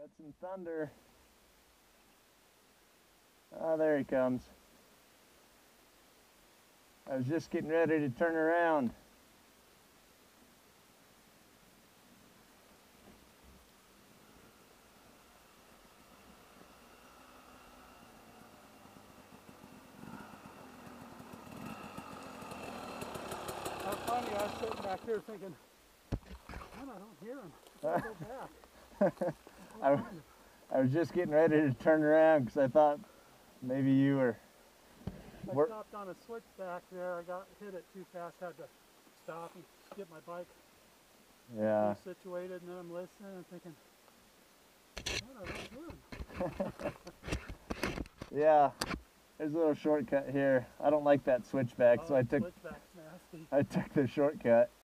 Got some thunder. Ah, there he comes. I was just getting ready to turn around. How funny, I was sitting back here thinking, man, I don't hear him. I go back. I, I was just getting ready to turn around because I thought maybe you were. I stopped on a switchback there. I got hit it too fast. Had to stop and get my bike Yeah. situated, and then I'm listening and thinking, man, I don't hear him. Yeah. There's a little shortcut here. I don't like that switchback, oh, so Oh, I took. I took the shortcut.